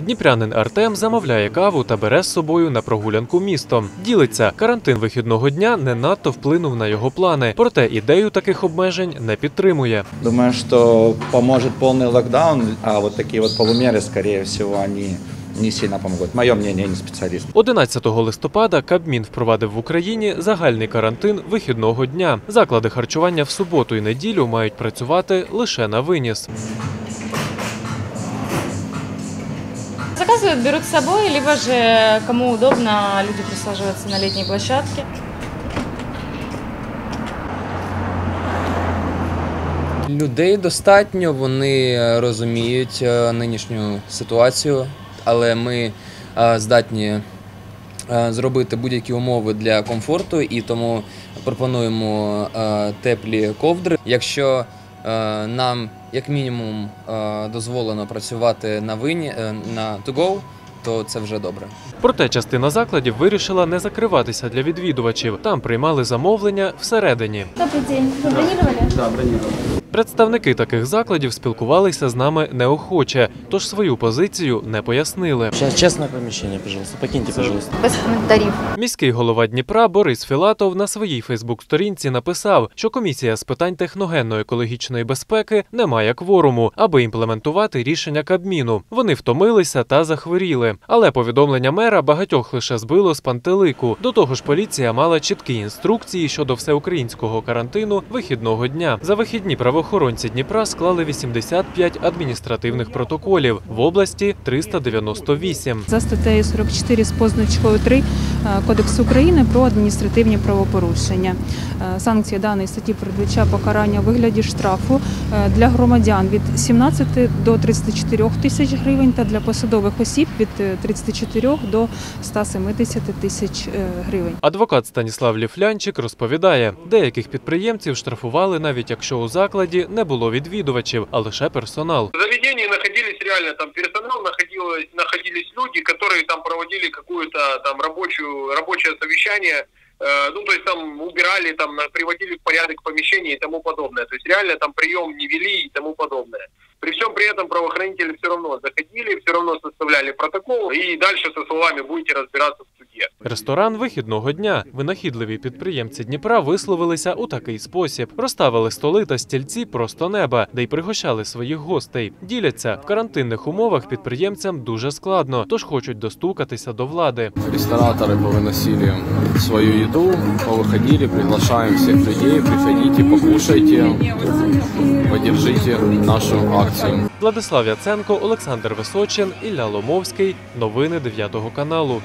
Дніпрянин Артем замовляє каву та бере з собою на прогулянку містом. Ділиться, карантин вихідного дня не надто вплинув на його плани, проте ідею таких обмежень не підтримує. Думаю, что поможет полный локдаун, а вот такие вот полумеры, скорее всего, они не сильно помогут. Мое мнение, я не специалист. 11 листопада Кабмін впровадив в Україні загальний карантин вихідного дня. Заклади харчування в суботу і неділю мають працювати лише на виніс. Заказывают, берут с собой, либо же, кому удобно, люди присаживаются на летней площадке. Людей достатньо, вони е, розуміють е, нинішню ситуацію, але ми е, здатні зробити будь-які умови для комфорту і тому пропонуємо теплі ковдри. Якщо нам як мінімум е, дозволено працювати на вині е, на to go, то це вже добре. Проте частина закладів вирішила не закриватися для відвідувачів. Там приймали замовлення всередині. Добрий день. Вы бронировали? Представники таких закладів спілкувалися з нами неохоче, тож свою позицію не пояснили. Сейчас частное помещение, пожалуйста. Покиньте, пожалуйста. Без комментариев. Міський голова Дніпра Борис Філатов на своїй Фейсбук-сторінці написав, що комісія з питань техногенно-екологічної безпеки не має кворуму, аби імплементувати рішення Кабміну. Вони втомилися та захворіли. Але повідомлення мера багатьох лише збило з пантелику. До того ж, поліція мала чіткі інструкції щодо всеукраїнського карантину вихідного дня. За вихідні правоохоронці Дніпра склали 85 адміністративних протоколів в області 398. за статтею 44 з позначкою 3 е, Кодексу України про адміністративні правопорушення. Е, Санкція даної статті передбачає покарання у вигляді штрафу е, для громадян від 17 до 34 тисяч гривень та для посадових осіб від е, 34 до 170 тисяч е, гривень. Адвокат Станіслав Ліфлянчик розповідає, деяких підприємців штрафували навіть якщо у закладі не було відвідувачів, а лише персонал. Находились реально там персонал, находилось, находились люди, которые там проводили какую-то там рабочую, рабочее совещание, э, ну то есть там убирали, там приводили в порядок помещение и тому подобное. То есть реально там прием не вели и тому подобное. При всем при этом правоохранители все равно заходили, все равно составляли протокол и дальше со словами будете разбираться в. Ресторан вихідного дня. Винахідливі підприємці Дніпра висловилися у такий спосіб: розставили столи та стільці просто неба, де й пригощали своїх гостей. Діляться в карантинних умовах підприємцям дуже складно, тож хочуть достукатися до влади. Рестораторы повыносили свою еду, повыходили, приглашаем всех людей, приходите, покушайте, поддержите нашу акцию. Владислав Яценко, Олександр Височин, Ілля Ломовський. Новини 9 каналу.